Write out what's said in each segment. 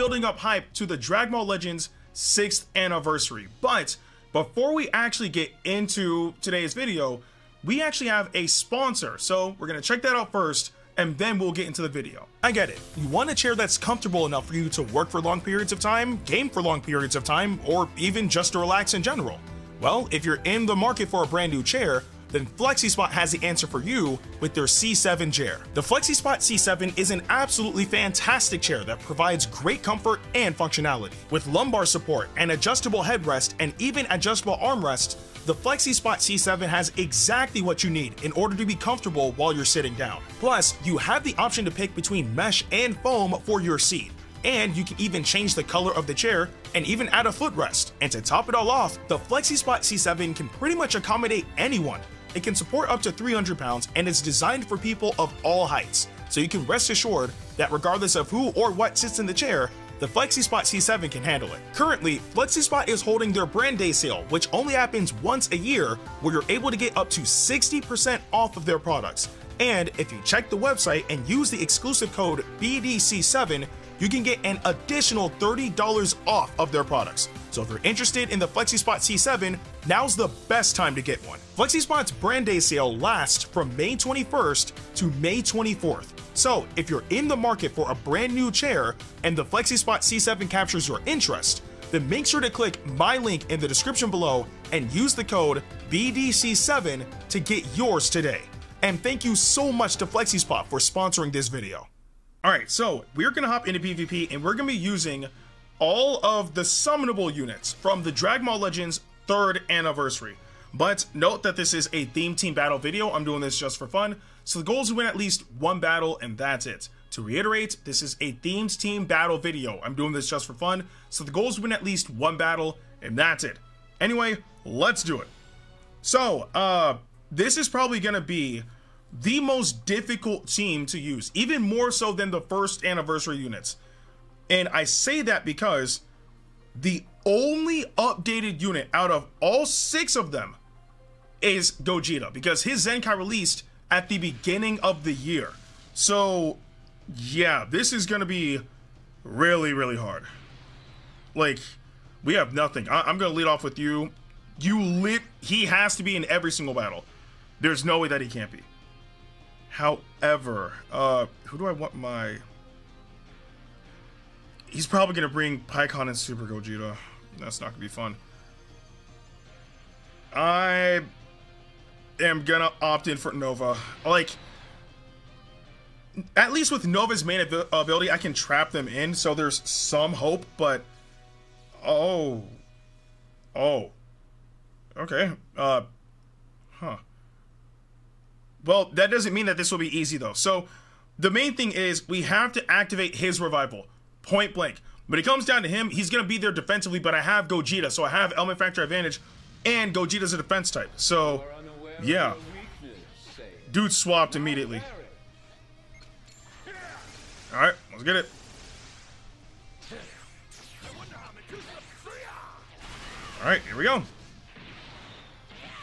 building up hype to the Dragon Ball Legends 6th anniversary. But before we actually get into today's video, we actually have a sponsor. So we're gonna check that out first and then we'll get into the video. I get it. You want a chair that's comfortable enough for you to work for long periods of time, game for long periods of time, or even just to relax in general. Well, if you're in the market for a brand new chair, then FlexiSpot has the answer for you with their C7 chair. The FlexiSpot C7 is an absolutely fantastic chair that provides great comfort and functionality. With lumbar support, an adjustable headrest, and even adjustable armrest, the FlexiSpot C7 has exactly what you need in order to be comfortable while you're sitting down. Plus, you have the option to pick between mesh and foam for your seat. And you can even change the color of the chair and even add a footrest. And to top it all off, the FlexiSpot C7 can pretty much accommodate anyone. It can support up to 300 pounds and is designed for people of all heights. So you can rest assured that regardless of who or what sits in the chair, the FlexiSpot C7 can handle it. Currently, FlexiSpot is holding their brand day sale, which only happens once a year, where you're able to get up to 60% off of their products. And if you check the website and use the exclusive code BDC7, you can get an additional $30 off of their products. So if you're interested in the FlexiSpot C7, now's the best time to get one. FlexiSpot's brand day sale lasts from May 21st to May 24th. So if you're in the market for a brand new chair and the FlexiSpot C7 captures your interest, then make sure to click my link in the description below and use the code BDC7 to get yours today. And thank you so much to FlexiSpot for sponsoring this video. Alright, so we're gonna hop into PvP and we're gonna be using all of the summonable units from the Dragon Ball Legends 3rd anniversary. But note that this is a theme team battle video, I'm doing this just for fun, so the goal is to win at least one battle and that's it. To reiterate, this is a themed team battle video, I'm doing this just for fun, so the goal is to win at least one battle and that's it. Anyway, let's do it. So, uh, this is probably gonna be the most difficult team to use, even more so than the first anniversary units. And I say that because the only updated unit out of all six of them is Gogeta, because his Zenkai released at the beginning of the year. So, yeah, this is going to be really, really hard. Like, we have nothing. I am going to lead off with you. You lit. He has to be in every single battle. There's no way that he can't be. However, uh, who do I want my... He's probably going to bring Pikkon and Super Gogeta. That's not going to be fun. I am going to opt in for Nova. Like, at least with Nova's main ability, I can trap them in, so there's some hope, but... Oh. Oh. Okay. Uh, huh. Well, that doesn't mean that this will be easy though. So the main thing is we have to activate his revival, point blank. When it comes down to him, he's gonna be there defensively, but I have Gogeta, so I have element factor advantage, and Gogeta's a defense type. So yeah. Dude swapped immediately. Alright, let's get it. Alright, here we go.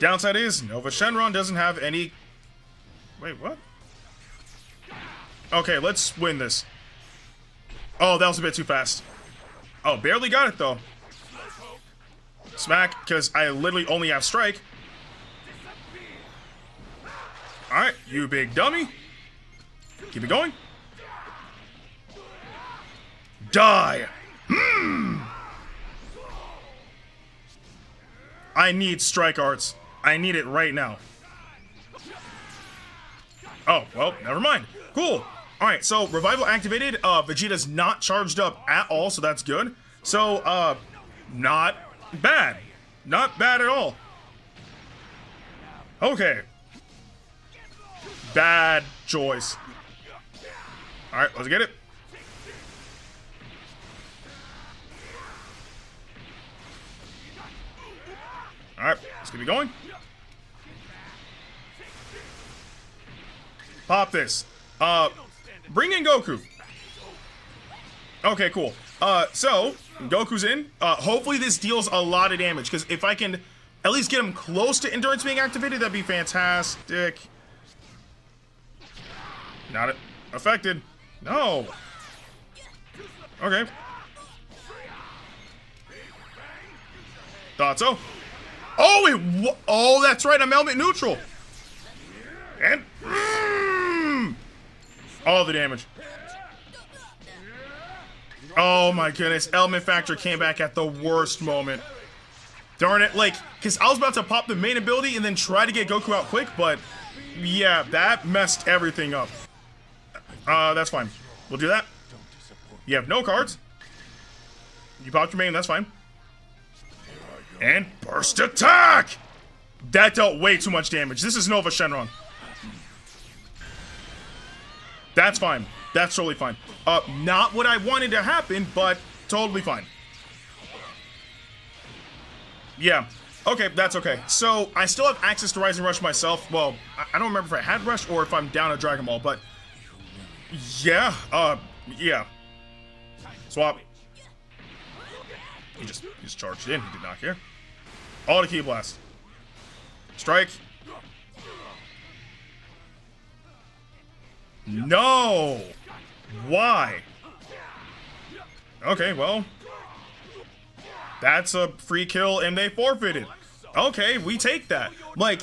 Downside is, Nova Shenron doesn't have any Wait, what? Okay, let's win this. Oh, that was a bit too fast. Oh, barely got it, though. Smack, because I literally only have strike. Alright, you big dummy. Keep it going. Die! Hmm. I need strike arts. I need it right now. Oh, well, never mind. Cool. All right, so revival activated. Uh, Vegeta's not charged up at all, so that's good. So, uh, not bad. Not bad at all. Okay. Bad choice. All right, let's get it. All right, let's keep going. Pop this. Uh, bring in Goku. Okay, cool. Uh, so, Goku's in. Uh, hopefully this deals a lot of damage, because if I can at least get him close to endurance being activated, that'd be fantastic. Not affected. No. Okay. Thought so. Oh, it. Oh, that's right. I'm element neutral. And all the damage. Oh my goodness. Element Factor came back at the worst moment. Darn it. Like, because I was about to pop the main ability and then try to get Goku out quick, but yeah, that messed everything up. Uh, that's fine. We'll do that. You have no cards. You popped your main, that's fine. And burst attack! That dealt way too much damage. This is Nova Shenron. That's fine. That's totally fine. Uh, not what I wanted to happen, but totally fine. Yeah. Okay, that's okay. So, I still have access to Rising Rush myself. Well, I don't remember if I had Rush or if I'm down a Dragon Ball, but... Yeah, uh, yeah. Swap. He just, he just charged in. He did not care. All the Ki Blast. Strike. No! Why? Okay, well. That's a free kill and they forfeited. Okay, we take that. Like,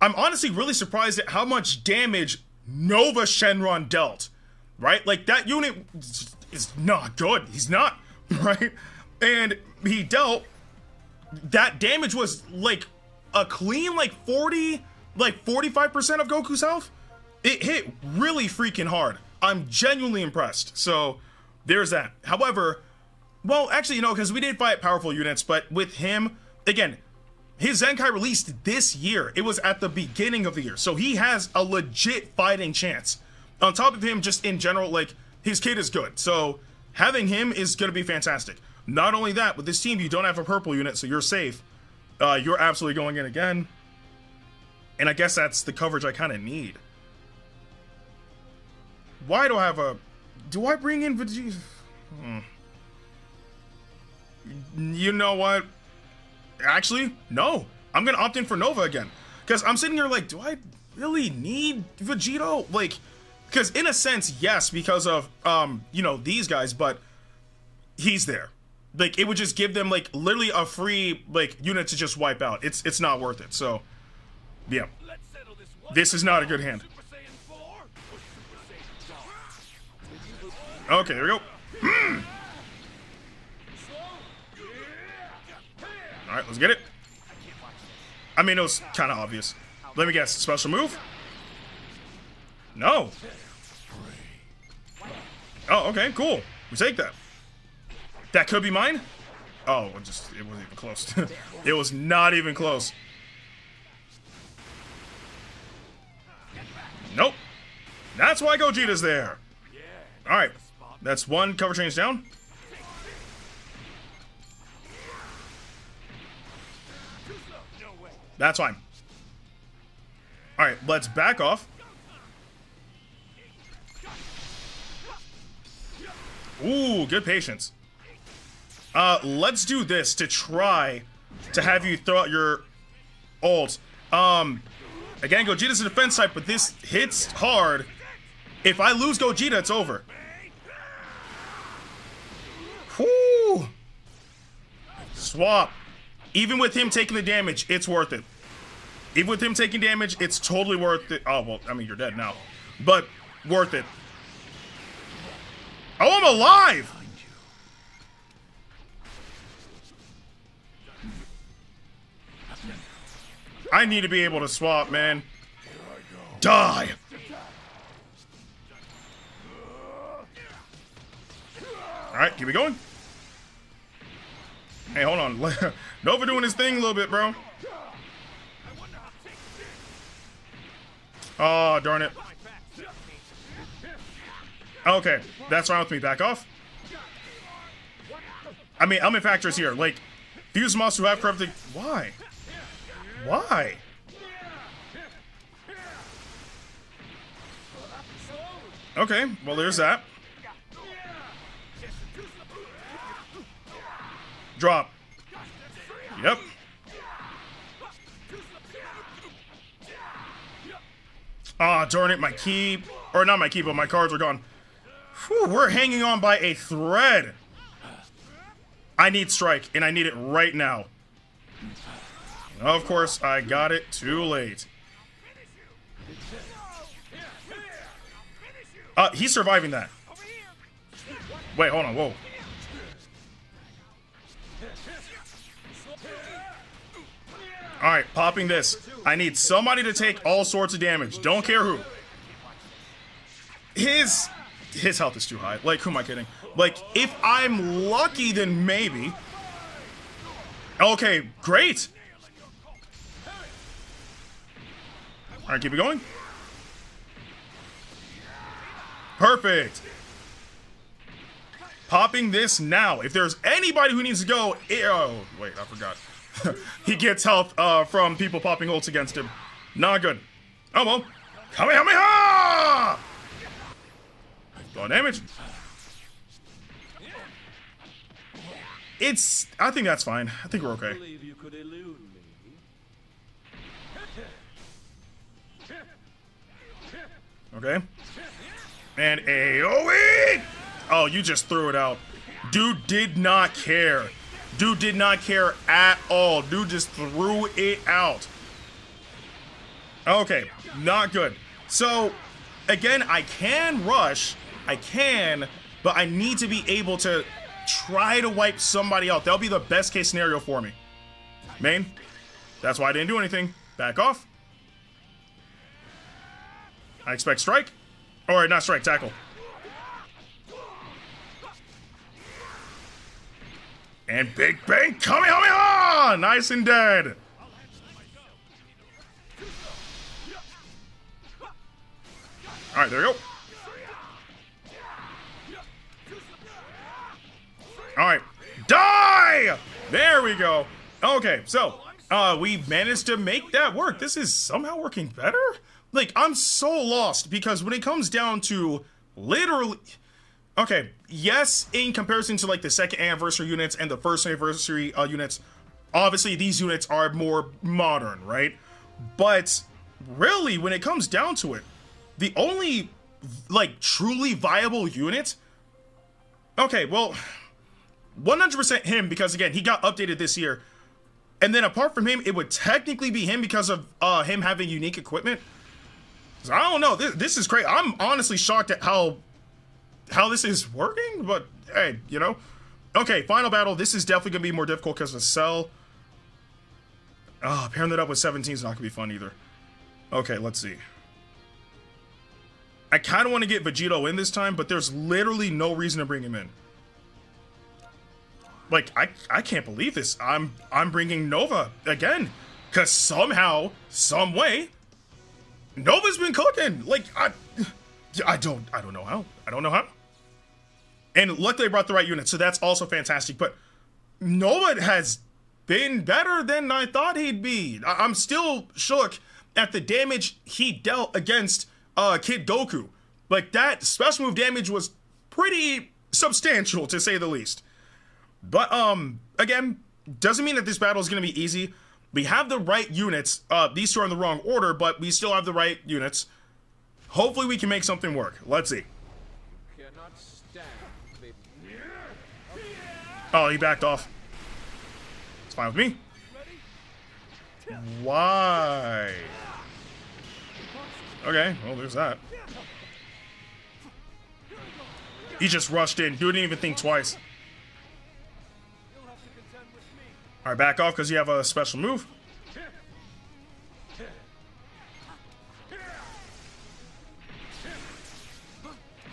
I'm honestly really surprised at how much damage Nova Shenron dealt. Right? Like, that unit is not good. He's not. Right? And he dealt. That damage was like a clean, like 40, like 45% of Goku's health. It hit really freaking hard. I'm genuinely impressed. So there's that. However, well, actually, you know, because we did fight powerful units, but with him, again, his Zenkai released this year. It was at the beginning of the year. So he has a legit fighting chance. On top of him, just in general, like, his kid is good. So having him is going to be fantastic. Not only that, with this team, you don't have a purple unit, so you're safe. Uh, you're absolutely going in again. And I guess that's the coverage I kind of need. Why do I have a... Do I bring in Vegeta? Hmm. You know what? Actually, no. I'm going to opt in for Nova again. Because I'm sitting here like, do I really need Vegito? Like, because in a sense, yes, because of, um, you know, these guys, but he's there. Like, it would just give them, like, literally a free, like, unit to just wipe out. It's, it's not worth it. So, yeah. This is not a good hand. Okay, there we go. Hmm. Alright, let's get it. I mean, it was kind of obvious. Let me guess. Special move? No. Oh, okay, cool. We take that. That could be mine? Oh, it just it wasn't even close. it was not even close. Nope. That's why Gogeta's there. Alright. That's one cover change down. That's fine. Alright, let's back off. Ooh, good patience. Uh, let's do this to try to have you throw out your ult. Um, again, Gogeta's a defense type, but this hits hard. If I lose Gogeta, it's over. Swap. Even with him taking the damage, it's worth it. Even with him taking damage, it's totally worth it. Oh, well, I mean, you're dead now. But worth it. Oh, I'm alive! I need to be able to swap, man. Die! Alright, keep it going. Hey, hold on. Nova doing his thing a little bit, bro. Oh, darn it. Okay, that's fine with me. Back off. I mean, element factors here. Like, fuse monsters who have corrupted. Why? Why? Okay, well, there's that. Drop. Yep. Ah, oh, darn it, my key, or not my key, but my cards are gone. Whew, we're hanging on by a thread. I need strike, and I need it right now. Of course, I got it too late. Uh, he's surviving that. Wait, hold on, whoa. Alright, popping this. I need somebody to take all sorts of damage. Don't care who. His his health is too high. Like, who am I kidding? Like, if I'm lucky, then maybe. Okay, great. Alright, keep it going. Perfect. Popping this now. If there's anybody who needs to go, eh, oh, wait, I forgot. he gets health uh, from people popping ults against him. Not good. Oh well. Kamehameha! Blow damage. It's. I think that's fine. I think we're okay. Okay. And AoE! Oh, you just threw it out. Dude did not care. Dude did not care at all. Dude just threw it out. Okay, not good. So, again, I can rush. I can, but I need to be able to try to wipe somebody out. That'll be the best case scenario for me. Main, that's why I didn't do anything. Back off. I expect strike. Or not strike, tackle. And Big Bang Kamehameha! Nice and dead. Alright, there we go. Alright. Die! There we go. Okay, so, uh, we managed to make that work. This is somehow working better? Like, I'm so lost because when it comes down to literally Okay, yes, in comparison to like the second anniversary units and the first anniversary uh, units, obviously these units are more modern, right? But really, when it comes down to it, the only like truly viable unit. Okay, well, 100% him because again he got updated this year, and then apart from him, it would technically be him because of uh, him having unique equipment. So I don't know. This, this is crazy. I'm honestly shocked at how how this is working, but hey, you know. Okay, final battle. This is definitely going to be more difficult because of Cell. Oh, pairing that up with 17 is not going to be fun either. Okay, let's see. I kind of want to get Vegito in this time, but there's literally no reason to bring him in. Like, I, I can't believe this. I'm I'm bringing Nova again. Because somehow, some way, Nova's been cooking. Like, I, I don't, I don't know how. I don't know how. And luckily, I brought the right unit, so that's also fantastic. But Nova has been better than I thought he'd be. I- am still shook at the damage he dealt against uh, Kid Goku. Like, that special move damage was pretty substantial, to say the least. But, um, again, doesn't mean that this battle is going to be easy. We have the right units. Uh, these two are in the wrong order, but we still have the right units. Hopefully we can make something work. Let's see. Oh, he backed off. It's fine with me. Why? Okay, well, there's that. He just rushed in. Dude didn't even think twice. Alright, back off because you have a special move.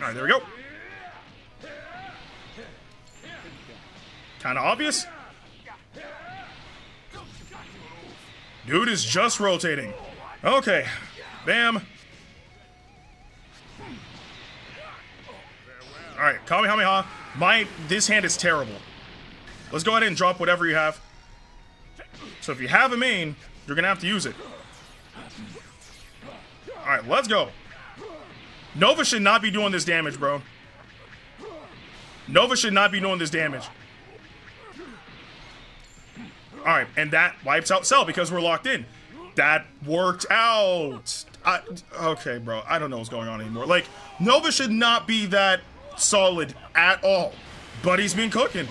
Alright, there we go. Kind of obvious. Dude is just rotating. Okay. Bam. Alright, Kamehameha. My, this hand is terrible. Let's go ahead and drop whatever you have. So if you have a main, you're gonna have to use it. Alright, let's go. Nova should not be doing this damage, bro. Nova should not be doing this damage. All right, and that wipes out Cell because we're locked in. That worked out. I, okay, bro. I don't know what's going on anymore. Like, Nova should not be that solid at all. But he's been cooking.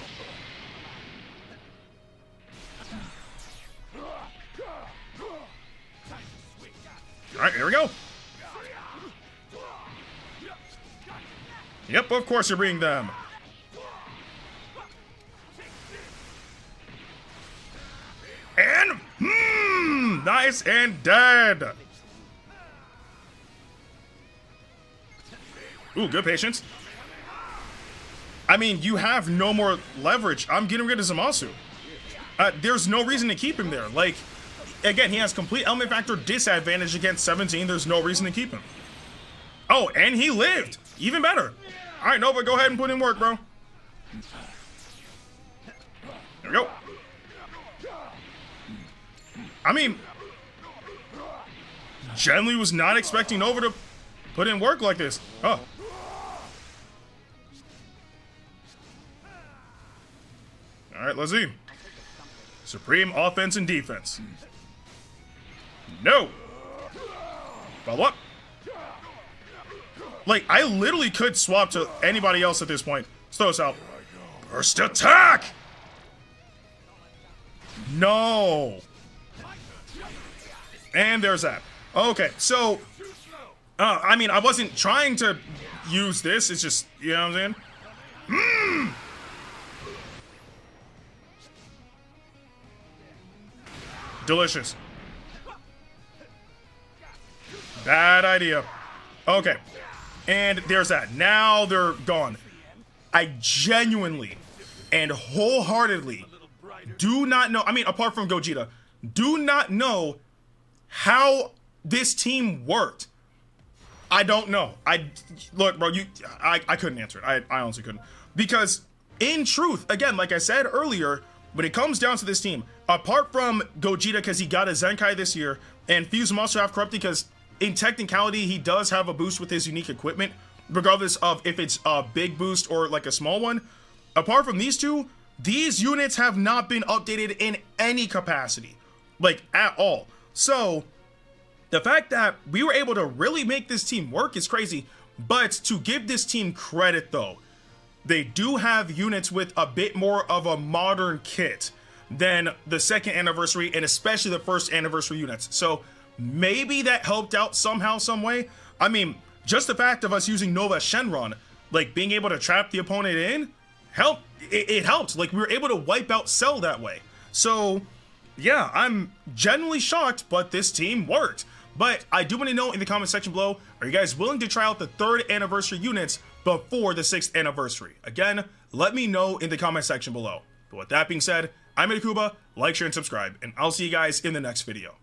All right, here we go. Yep, of course you're bringing them. Nice and dead. Ooh, good patience. I mean, you have no more leverage. I'm getting rid of Zamasu. Uh, there's no reason to keep him there. Like, again, he has complete element factor disadvantage against 17. There's no reason to keep him. Oh, and he lived. Even better. All right, Nova, go ahead and put in work, bro. There we go. I mean, generally was not expecting Nova to put in work like this. Oh. All right, let's see. Supreme offense and defense. No. Follow up. Like, I literally could swap to anybody else at this point. Throw us out. Burst attack! No. And there's that. Okay, so... Uh, I mean, I wasn't trying to use this. It's just, you know what I'm saying? Mmm! Delicious. Bad idea. Okay. And there's that. Now they're gone. I genuinely and wholeheartedly do not know. I mean, apart from Gogeta, do not know how this team worked. I don't know. I look, bro. You, I, I couldn't answer it. I, I honestly couldn't because, in truth, again, like I said earlier, when it comes down to this team, apart from Gogeta because he got a Zenkai this year, and Fuse Monster have corrupted because in technicality he does have a boost with his unique equipment, regardless of if it's a big boost or like a small one. Apart from these two, these units have not been updated in any capacity, like at all. So the fact that we were able to really make this team work is crazy. But to give this team credit though, they do have units with a bit more of a modern kit than the second anniversary and especially the first anniversary units. So maybe that helped out somehow, some way. I mean, just the fact of us using Nova Shenron, like being able to trap the opponent in, helped. It, it helped. Like we were able to wipe out Cell that way. So yeah, I'm genuinely shocked, but this team worked. But I do want to know in the comment section below, are you guys willing to try out the third anniversary units before the sixth anniversary? Again, let me know in the comment section below. But with that being said, I'm Ndukauba, like, share, and subscribe, and I'll see you guys in the next video.